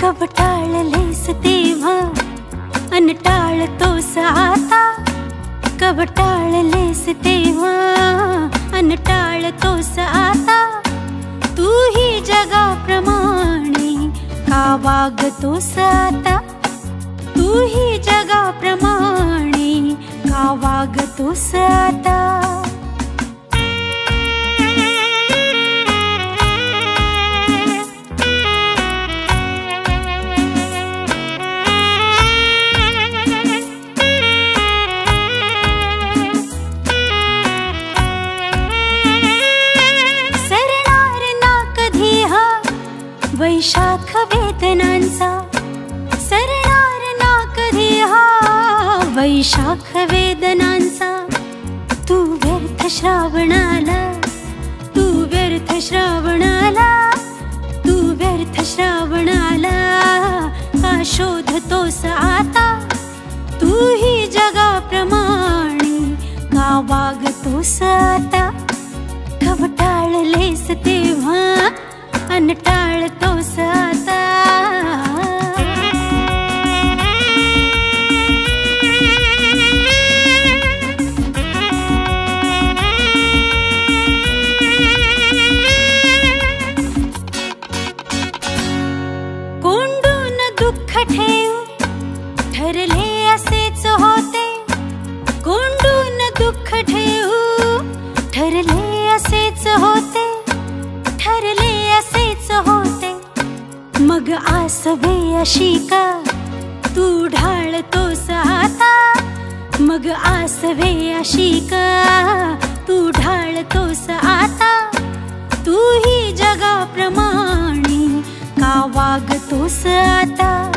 कब टाळलेस तेव्हा अन टाळतोस आता कब टाळलेस तेव्हा अन टाळतोस आता तूही जगाप्रमाणे जगाप्रमागतु वैशाख वेदनांचा सरणार ना कधी हा. वैशाख वेदनांचा तू व्यर्थ श्रावणाला तू व्यर्थ श्रावणाला तू व्यर्थ श्रावणाला. का शोधतोस आता तू ही जगाप्रमाणे का वागतोस आता? कवटाळलेस तेव्हा अन असेच होते. कोंडून दुःख ठेवू. ठरले असेच होते. ठरले असेच होते. मग आसवे अशी का? तू ढाळतोस आता. मग आसवे अशी का? तू ढाळतोस आता. तू ही जगाप्रमाणे का वागतोस आता?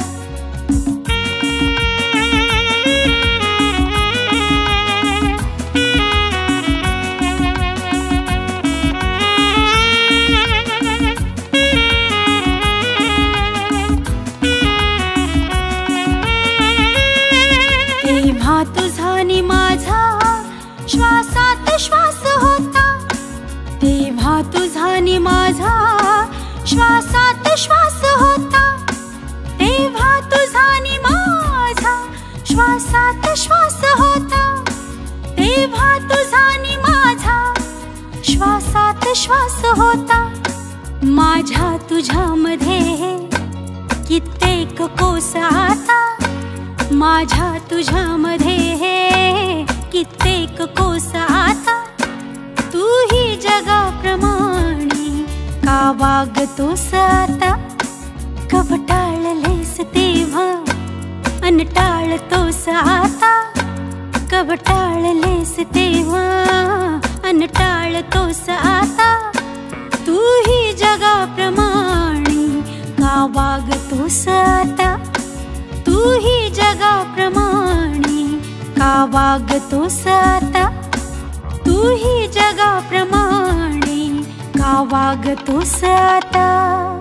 श्वास होता तेव्हा तुझा नि माझा। श्वासात श्वास होता तेव्हा तुझा नि माझा। श्वासात श्वास होता तेव्हा तुझा नि माझा। श्वासात श्वास होता माझ्या तुझ्यामध्ये कित्येक कोस आता। माझ्या तुझ्यामध्ये कित्येक कोस आता तू तूही जगाप्रमाणे का वागतोस आता? कवटाळलेस तेव्हा? अन टाळतोस आता? कवटाळलेस तेव्हा? अन टाळतोस आता? तू तूही जगाप्रमाणे का वागतोस आता? वागतो साता। तू ही जगा तु जगाप्रमाग तु साता?